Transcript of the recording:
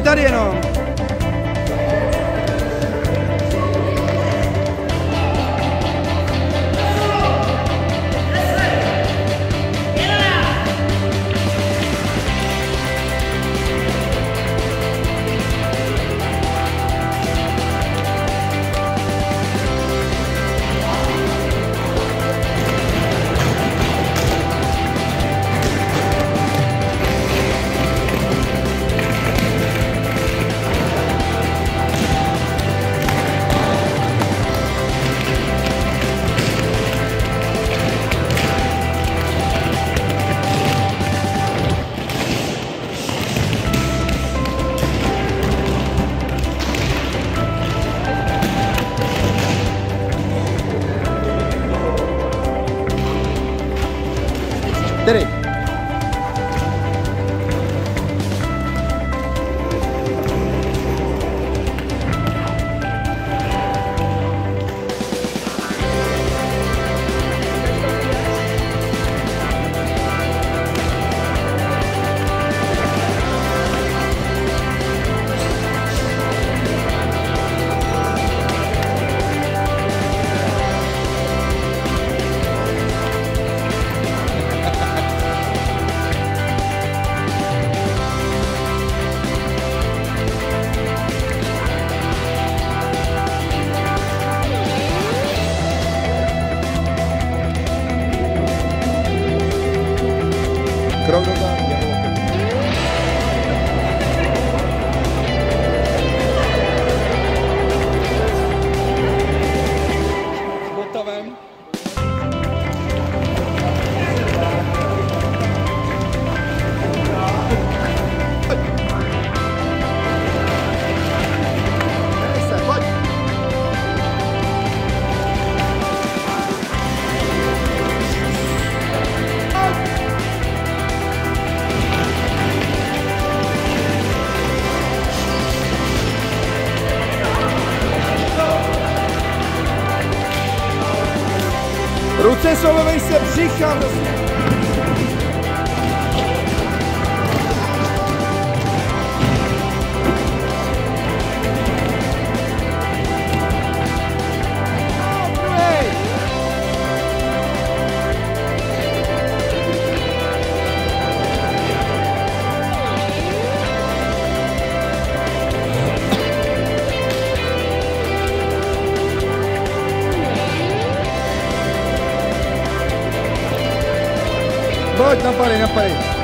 italiano. Ruce solovej se dois na parede, na.